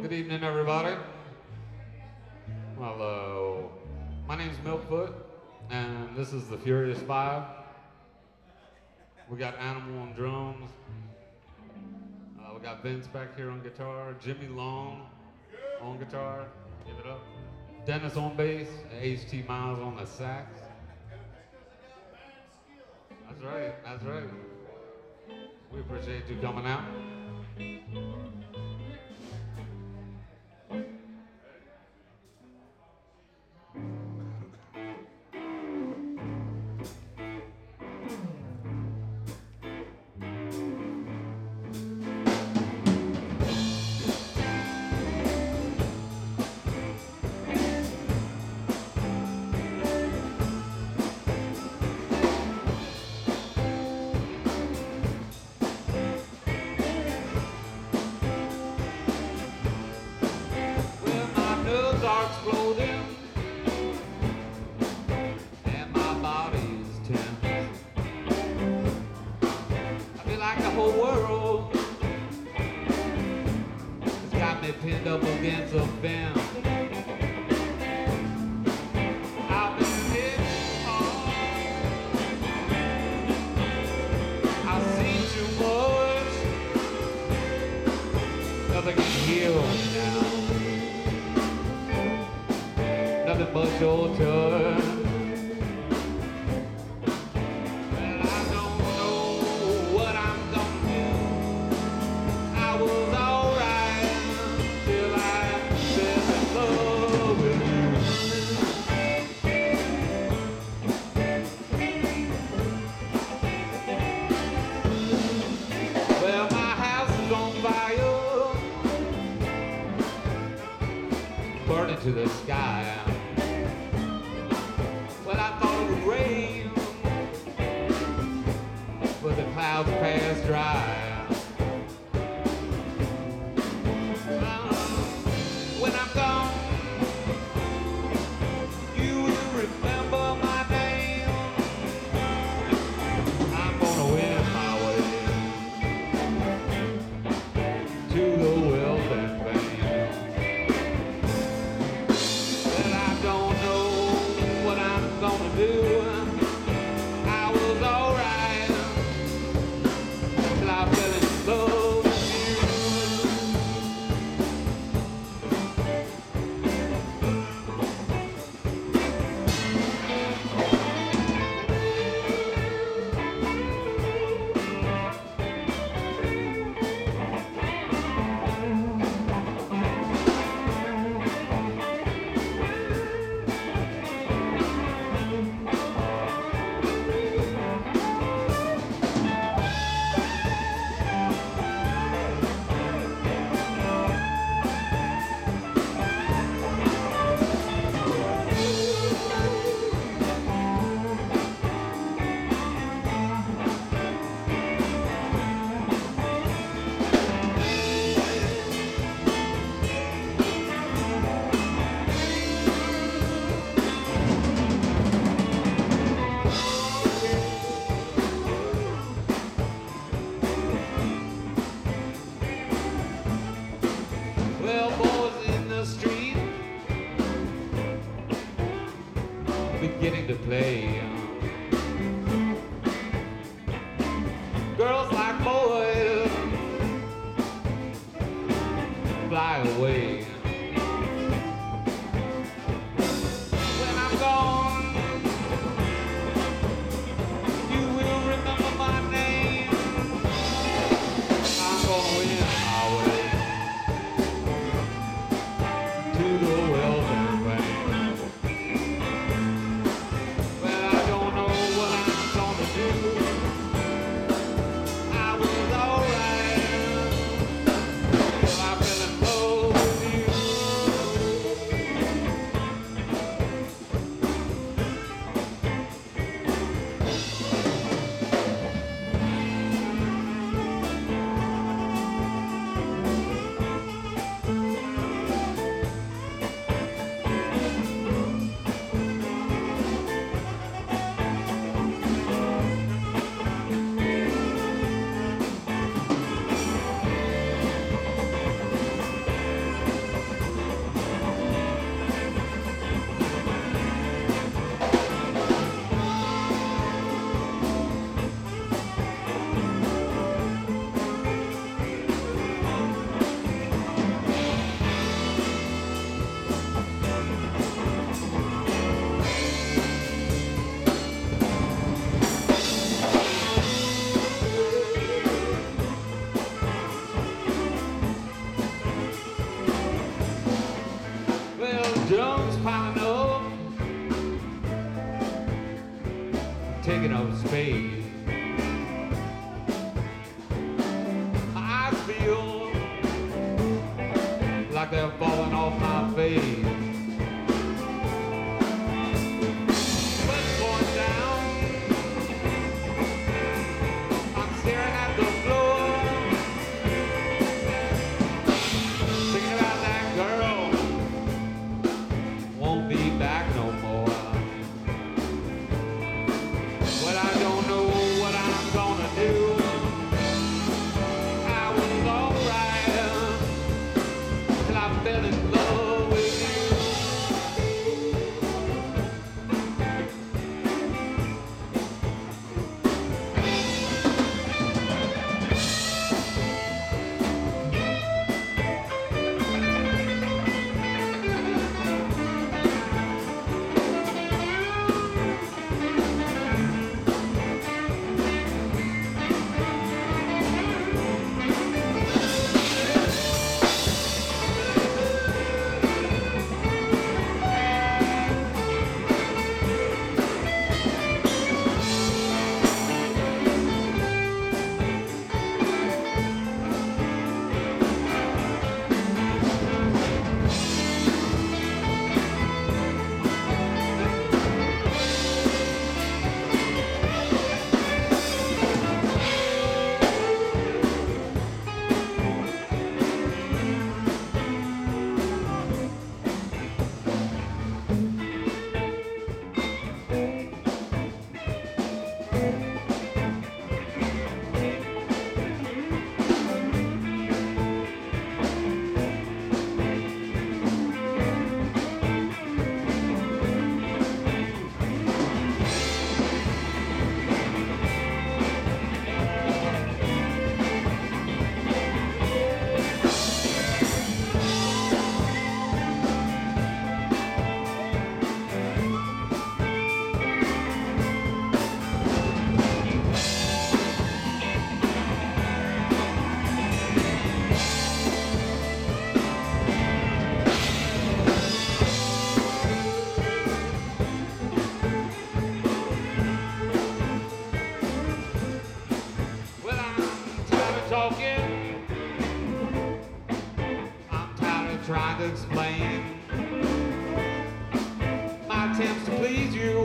Good evening, everybody. Hello. My name's Milkfoot, and this is the Furious Five. We got Animal on drums. Uh, we got Vince back here on guitar. Jimmy Long on guitar. Give it up. Dennis on bass. H.T. Miles on the sax. That's right. That's right. We appreciate you coming out. To the sky. Beginning to play. Uh, girls like boys fly away. When I'm gone, you will remember my name. I'm win my way to the My eyes feel like they're to you.